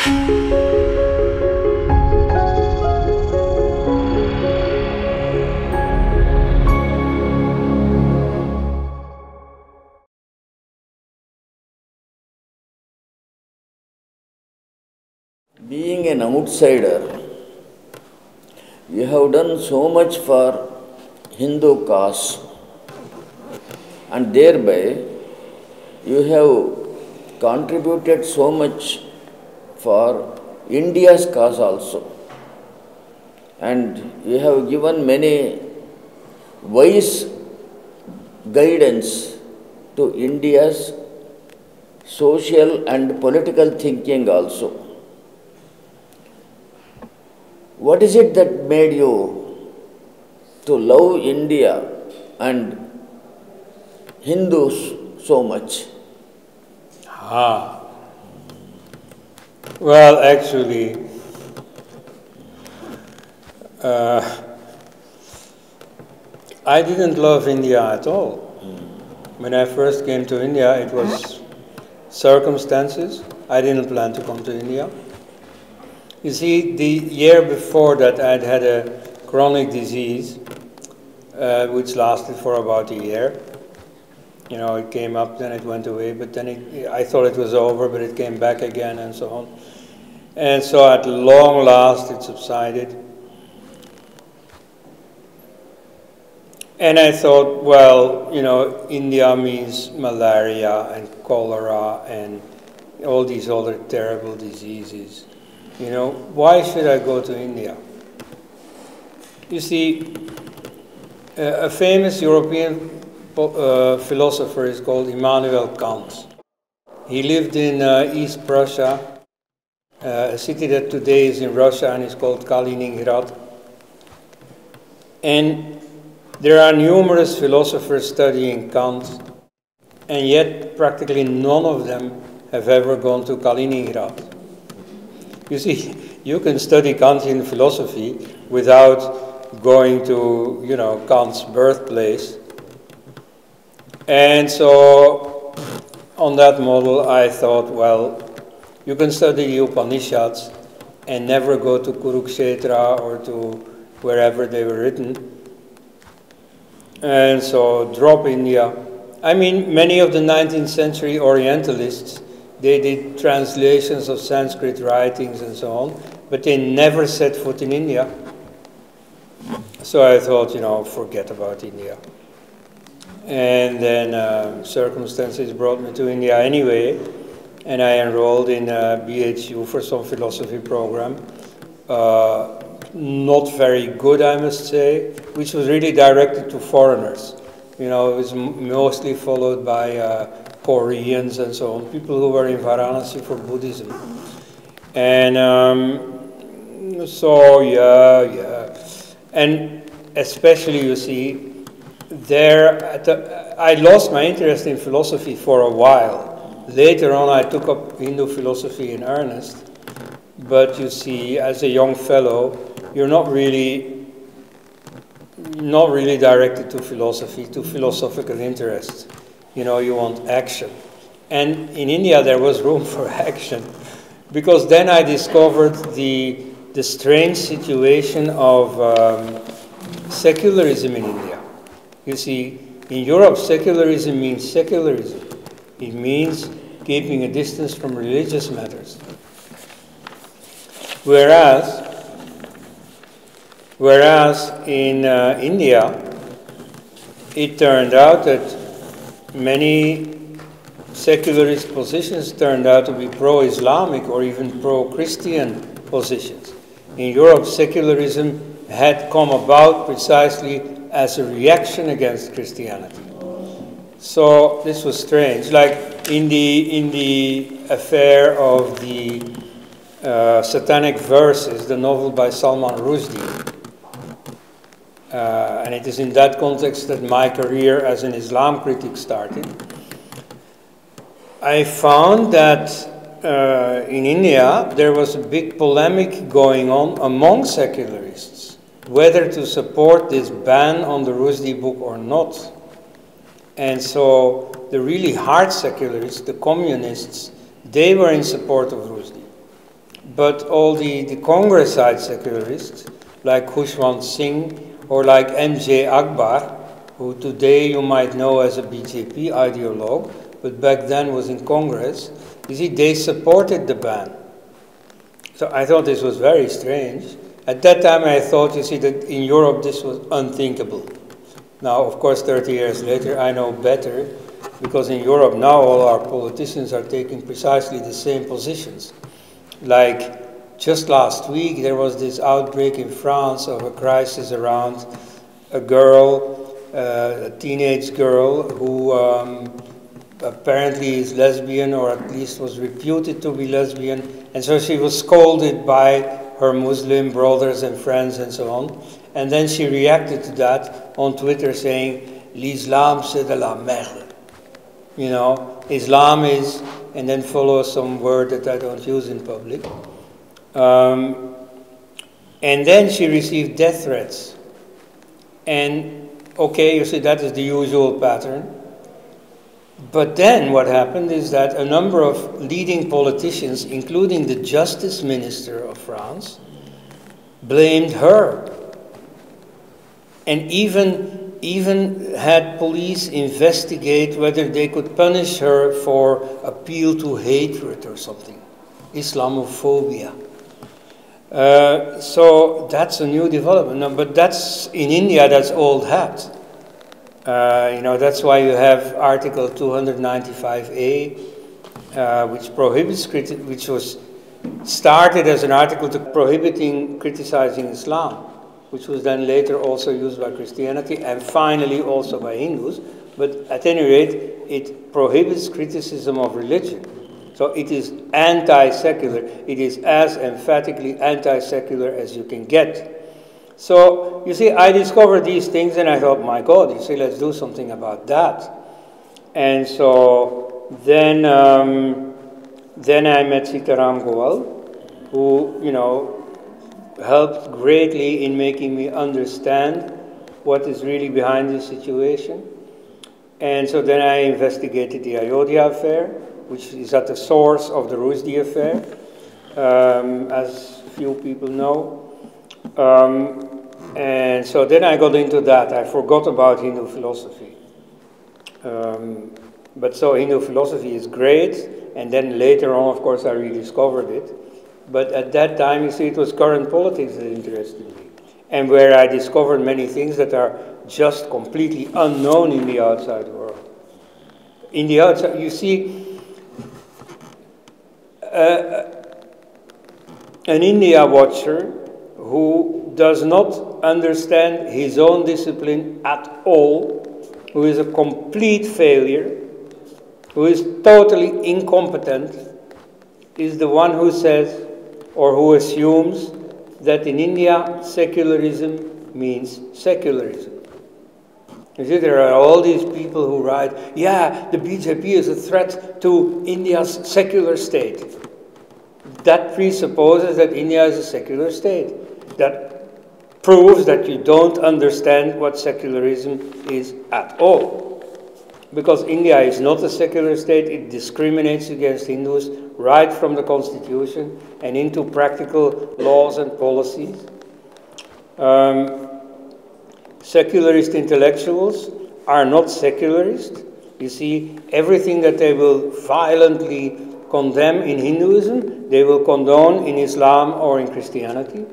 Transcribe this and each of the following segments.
Being an outsider, you have done so much for Hindu cause, and thereby you have contributed so much for India's cause also. And you have given many wise guidance to India's social and political thinking also. What is it that made you to love India and Hindus so much? Ah. Well, actually, uh, I didn't love India at all. When I first came to India, it was circumstances. I didn't plan to come to India. You see, the year before that, I'd had a chronic disease, uh, which lasted for about a year. You know, it came up, then it went away, but then it, I thought it was over, but it came back again, and so on. And so, at long last, it subsided. And I thought, well, you know, India means malaria and cholera and all these other terrible diseases. You know, why should I go to India? You see, a famous European uh, philosopher is called Immanuel Kant. He lived in uh, East Prussia, Uh, a city that today is in Russia and is called Kaliningrad. And there are numerous philosophers studying Kant, and yet practically none of them have ever gone to Kaliningrad. You see, you can study Kantian philosophy without going to, you know, Kant's birthplace. And so, on that model, I thought, well, you can study the Upanishads and never go to Kurukshetra or to wherever they were written and so drop India. I mean, many of the 19th century Orientalists, they did translations of Sanskrit writings and so on, but they never set foot in India. So I thought, you know, forget about India. And then uh, circumstances brought me to India anyway, and I enrolled in a BHU for some philosophy program. Uh, not very good, I must say, which was really directed to foreigners. You know, it was mostly followed by uh, Koreans and so on, people who were in Varanasi for Buddhism. And um, so, yeah, yeah. And especially, you see, there, the, I lost my interest in philosophy for a while. Later on, I took up Hindu philosophy in earnest. But you see, as a young fellow, you're not really not really directed to philosophy, to philosophical interests. You know, you want action. And in India, there was room for action. Because then I discovered the, the strange situation of um, secularism in India. You see, in Europe, secularism means secularism, it means keeping a distance from religious matters. Whereas Whereas in uh, India, it turned out that many secularist positions turned out to be pro Islamic or even pro Christian positions. In Europe, secularism had come about precisely as a reaction against Christianity. So this was strange. Like in the, in the affair of the uh, Satanic Verses, the novel by Salman Rushdie, uh, and it is in that context that my career as an Islam critic started. I found that uh, in India there was a big polemic going on among secularists whether to support this ban on the Rushdie book or not. And so the really hard secularists, the communists, they were in support of Rushdie. but all the, the Congress side secularists, like Khushwant Singh or like M.J. Akbar, who today you might know as a BJP ideologue, but back then was in Congress, you see, they supported the ban. So I thought this was very strange. At that time, I thought, you see, that in Europe this was unthinkable. Now, of course, 30 years later, I know better, because in Europe now all our politicians are taking precisely the same positions. Like just last week, there was this outbreak in France of a crisis around a girl, uh, a teenage girl, who um, apparently is lesbian or at least was reputed to be lesbian. And so she was scolded by her Muslim brothers and friends and so on. And then she reacted to that on Twitter saying, L'Islam c'est de la merde. You know, Islam is and then follow some word that I don't use in public. Um, and then she received death threats. And okay, you see, that is the usual pattern. But then what happened is that a number of leading politicians, including the justice minister of France, blamed her. And even even had police investigate whether they could punish her for appeal to hatred or something, Islamophobia. Uh, so that's a new development. No, but that's in India. That's old hat. Uh, you know that's why you have Article 295A, uh, which prohibits which was started as an article to prohibiting criticizing Islam which was then later also used by Christianity and finally also by Hindus. But at any rate, it prohibits criticism of religion. So it is anti secular. It is as emphatically anti secular as you can get. So you see, I discovered these things and I thought, my God, you see, let's do something about that. And so then, um, then I met Sitaram Goel, who, you know, helped greatly in making me understand what is really behind this situation. And so then I investigated the Ayodhya affair, which is at the source of the Rushdie affair, um, as few people know. Um, and so then I got into that. I forgot about Hindu philosophy. Um, but so Hindu philosophy is great, and then later on, of course, I rediscovered it. But at that time, you see, it was current politics that interested me. And where I discovered many things that are just completely unknown in the outside world. In the outside, you see, uh, an India watcher who does not understand his own discipline at all, who is a complete failure, who is totally incompetent, is the one who says, or who assumes that in India secularism means secularism. You see, there are all these people who write, yeah, the BJP is a threat to India's secular state. That presupposes that India is a secular state. That proves that you don't understand what secularism is at all. Because India is not a secular state, it discriminates against Hindus right from the constitution and into practical laws and policies. Um, secularist intellectuals are not secularist. You see, everything that they will violently condemn in Hinduism, they will condone in Islam or in Christianity.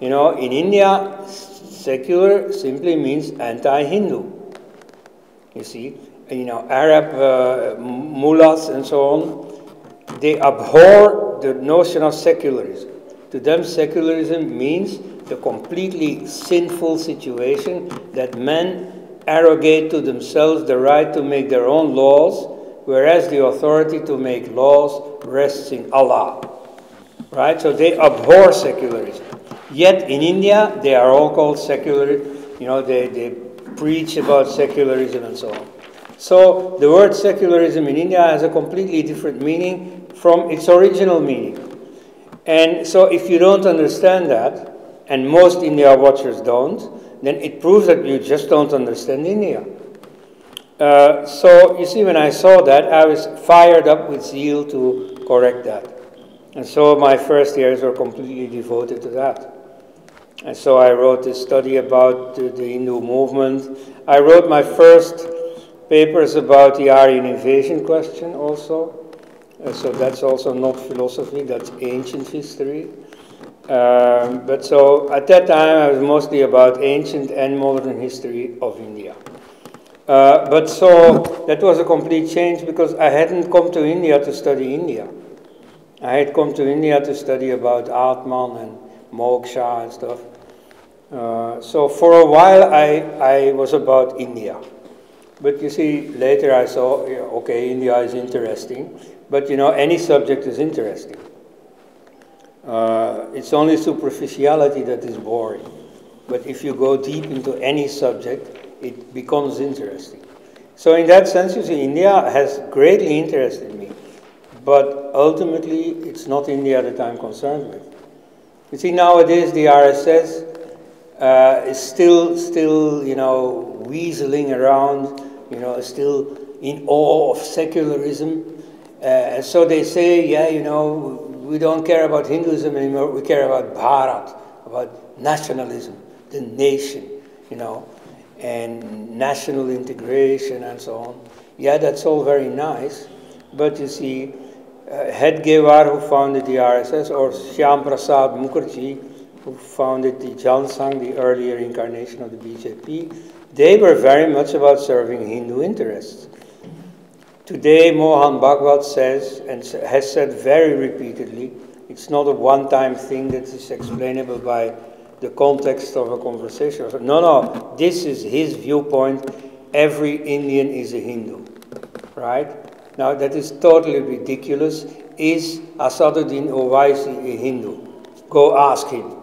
You know, in India, secular simply means anti Hindu. You see, you know, Arab uh, mullahs and so on, they abhor the notion of secularism. To them, secularism means the completely sinful situation that men arrogate to themselves the right to make their own laws, whereas the authority to make laws rests in Allah. Right? So they abhor secularism. Yet in India, they are all called secular, you know, they, they preach about secularism and so on. So the word secularism in India has a completely different meaning from its original meaning. And so if you don't understand that, and most India watchers don't, then it proves that you just don't understand India. Uh, so you see, when I saw that, I was fired up with zeal to correct that. And so my first years were completely devoted to that. And so I wrote this study about the, the Hindu movement. I wrote my first papers about the Aryan invasion question also. Uh, so that's also not philosophy, that's ancient history. Um, but so at that time I was mostly about ancient and modern history of India. Uh, but so that was a complete change because I hadn't come to India to study India. I had come to India to study about Atman and moksha and stuff. Uh, so for a while I, I was about India. But you see, later I saw, okay, India is interesting. But you know, any subject is interesting. Uh, it's only superficiality that is boring. But if you go deep into any subject, it becomes interesting. So in that sense, you see, India has greatly interested me. But ultimately, it's not India that I'm concerned with. You see, nowadays the RSS uh, is still, still, you know, weaseling around, you know, still in awe of secularism. Uh, so they say, yeah, you know, we don't care about Hinduism anymore, we care about Bharat, about nationalism, the nation, you know, and national integration and so on. Yeah, that's all very nice, but you see, uh, Hedgewar, who founded the RSS, or Shyam Prasad Mukherjee, who founded the Jansangh, the earlier incarnation of the BJP, they were very much about serving Hindu interests. Today, Mohan Bhagwat says, and has said very repeatedly, it's not a one time thing that is explainable by the context of a conversation. No, no, this is his viewpoint. Every Indian is a Hindu, right? Now, that is totally ridiculous. Is Asaduddin Owaisi a Hindu? Go ask him.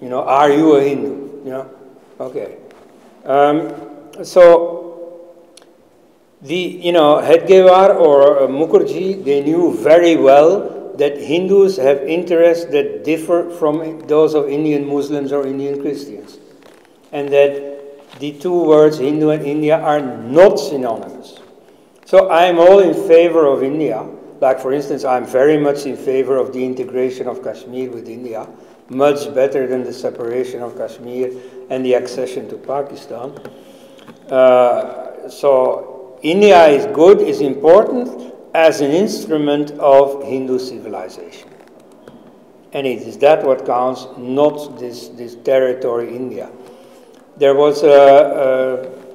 You know, are you a Hindu? You know, okay. Um, so, the, you know, Hedgewar or uh, Mukherjee, they knew very well that Hindus have interests that differ from those of Indian Muslims or Indian Christians. And that the two words Hindu and India are not synonymous. So I'm all in favor of India. Like, for instance, I'm very much in favor of the integration of Kashmir with India, much better than the separation of Kashmir and the accession to Pakistan. Uh, so, India is good, is important as an instrument of Hindu civilization. And it is that what counts, not this, this territory, India. There was a, a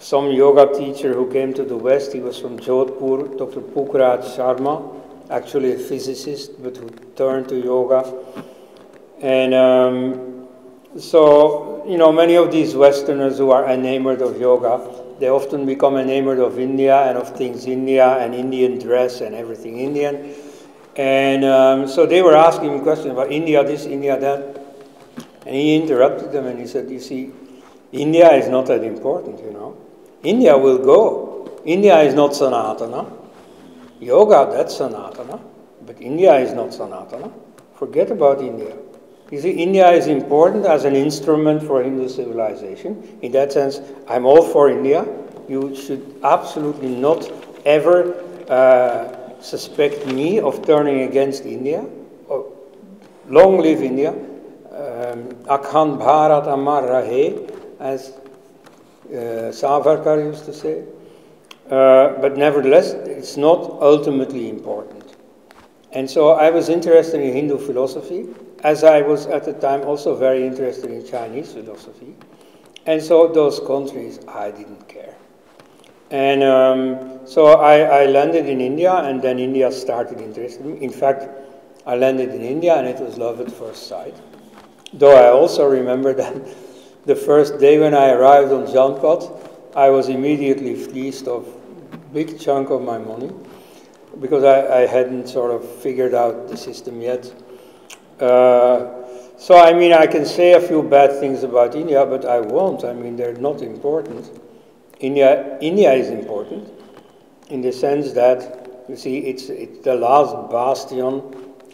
some yoga teacher who came to the West. He was from Jodhpur, Dr. Pukhraj Sharma, actually a physicist, but who turned to yoga. And um, so, you know, many of these Westerners who are enamored of yoga, they often become enamored of India and of things India and Indian dress and everything Indian. And um, so they were asking me questions about India this, India that. And he interrupted them and he said, You see, India is not that important, you know. India will go. India is not Sanatana. Yoga, that's Sanatana. But India is not Sanatana. Forget about India. You see, India is important as an instrument for Hindu civilization. In that sense, I'm all for India. You should absolutely not ever uh, suspect me of turning against India. Oh, long live India. Um, Akhand Bharat Amar Rahe, as Savarkar used to say. Uh, but nevertheless, it's not ultimately important. And so I was interested in Hindu philosophy, as I was at the time also very interested in Chinese philosophy. And so those countries, I didn't care. And um, so I, I, landed in India, and then India started interesting me. In fact, I landed in India, and it was love at first sight. Though I also remember that the first day when I arrived on Janpath, I was immediately fleeced of a big chunk of my money because I, I hadn't sort of figured out the system yet. Uh, so, I mean, I can say a few bad things about India, but I won't. I mean, they're not important. India, India is important in the sense that, you see, it's, it's the last bastion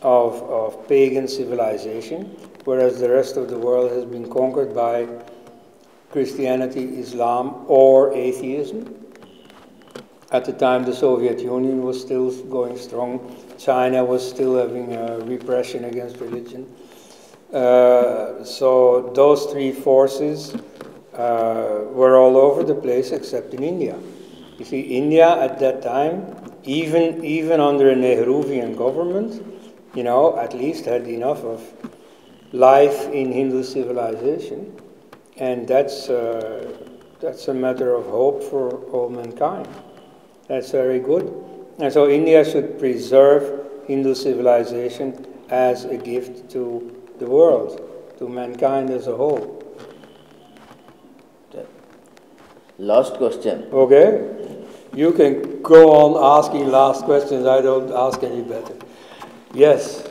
of, of pagan civilization whereas the rest of the world has been conquered by Christianity, Islam, or atheism. At the time, the Soviet Union was still going strong. China was still having a repression against religion. Uh, so those three forces uh, were all over the place except in India. You see, India at that time, even, even under a Nehruvian government, you know, at least had enough of life in Hindu civilization. And that's, uh, that's a matter of hope for all mankind. That's very good. And so India should preserve Hindu civilization as a gift to the world, to mankind as a whole. Last question. Okay? You can go on asking last questions. I don't ask any better. Yes.